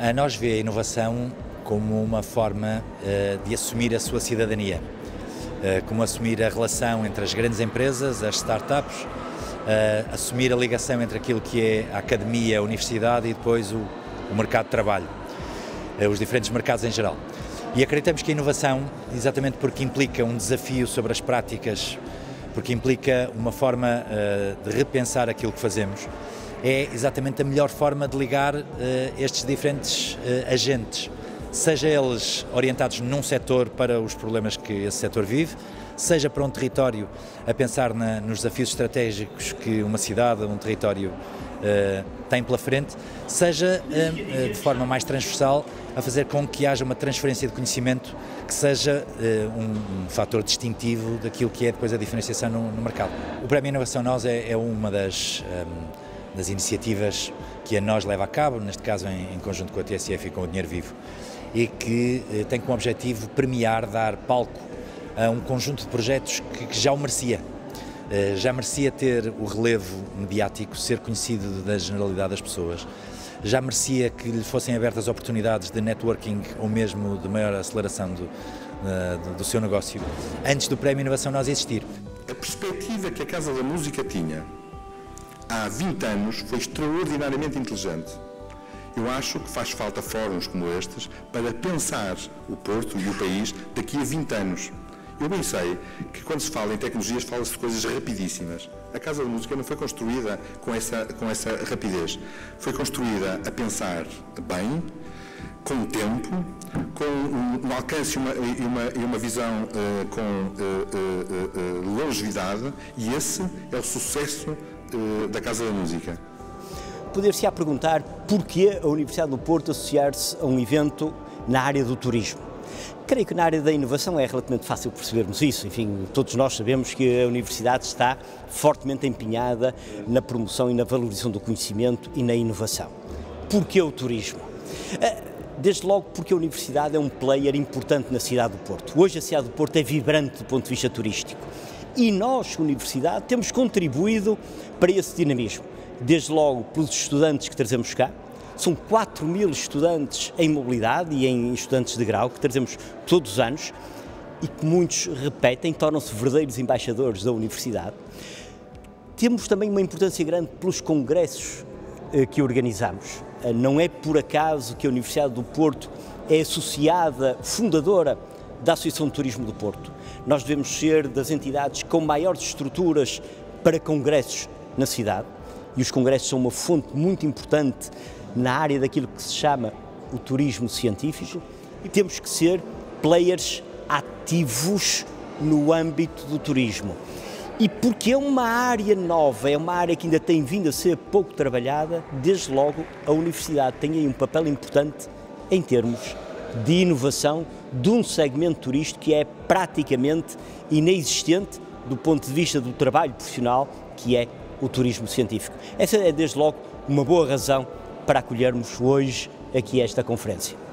A nós vê a inovação como uma forma uh, de assumir a sua cidadania, uh, como assumir a relação entre as grandes empresas, as startups, uh, assumir a ligação entre aquilo que é a academia, a universidade e depois o, o mercado de trabalho, os diferentes mercados em geral. E acreditamos que a inovação, exatamente porque implica um desafio sobre as práticas, porque implica uma forma de repensar aquilo que fazemos, é exatamente a melhor forma de ligar uh, estes diferentes uh, agentes, seja eles orientados num setor para os problemas que esse setor vive, seja para um território a pensar na, nos desafios estratégicos que uma cidade, um território uh, tem pela frente, seja de forma mais transversal a fazer com que haja uma transferência de conhecimento que seja um, um fator distintivo daquilo que é depois a diferenciação no, no mercado. O Prémio Inovação Nós é, é uma das um, das iniciativas que a nós leva a cabo, neste caso em, em conjunto com a TSF e com o Dinheiro Vivo, e que eh, tem como objetivo premiar, dar palco a um conjunto de projetos que, que já o merecia. Eh, já merecia ter o relevo mediático, ser conhecido da generalidade das pessoas, já merecia que lhe fossem abertas oportunidades de networking ou mesmo de maior aceleração do, do, do seu negócio, antes do Prémio Inovação Nós existir. A perspectiva que a Casa da Música tinha há 20 anos foi extraordinariamente inteligente. Eu acho que faz falta fóruns como estes para pensar o Porto e o país daqui a 20 anos. Eu bem sei que quando se fala em tecnologias fala-se de coisas rapidíssimas. A Casa da Música não foi construída com essa, com essa rapidez. Foi construída a pensar bem, com o tempo, com um, alcance e uma, e uma, e uma visão uh, com uh, uh, longevidade, e esse é o sucesso da Casa da Música. Poder-se-á perguntar porquê a Universidade do Porto associar-se a um evento na área do turismo. Creio que na área da inovação é relativamente fácil percebermos isso. Enfim, todos nós sabemos que a Universidade está fortemente empenhada na promoção e na valorização do conhecimento e na inovação. Porquê o turismo? Eh, desde logo porque a Universidade é um player importante na cidade do Porto. Hoje a cidade do Porto é vibrante do ponto de vista turístico e nós, Universidade, temos contribuído para esse dinamismo. Desde logo pelos estudantes que trazemos cá, são 4 mil estudantes em mobilidade e em estudantes de grau que trazemos todos os anos e que muitos repetem, tornam-se verdadeiros embaixadores da Universidade. Temos também uma importância grande pelos congressos eh, que organizamos. Eh, não é por acaso que a Universidade do Porto é associada, fundadora da Associação de Turismo do Porto. Nós devemos ser das entidades com maiores estruturas para congressos na cidade e os congressos são uma fonte muito importante na área daquilo que se chama o turismo científico e temos que ser players ativos no âmbito do turismo. E porque é uma área nova, é uma área que ainda tem vindo a ser pouco trabalhada, desde logo a Universidade tem aí um papel importante em termos de inovação de um segmento turístico que é praticamente inexistente do ponto de vista do trabalho profissional, que é o turismo científico. Essa é, desde logo, uma boa razão para acolhermos hoje aqui esta conferência.